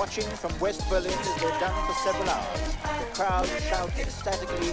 watching from West Berlin as they've done for several hours. The crowd shout ecstatically,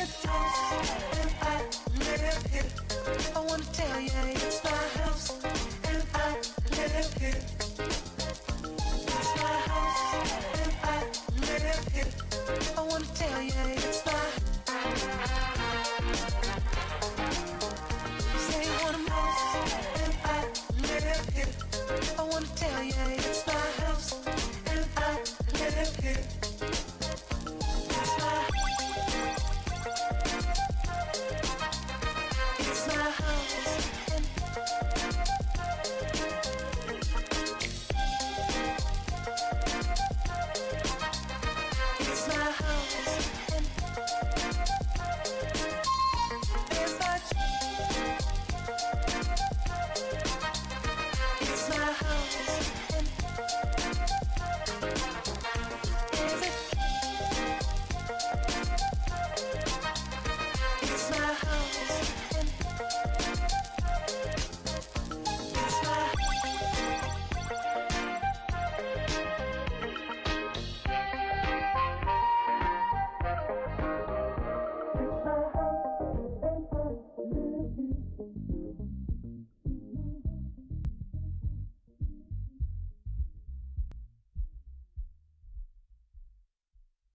and I live here.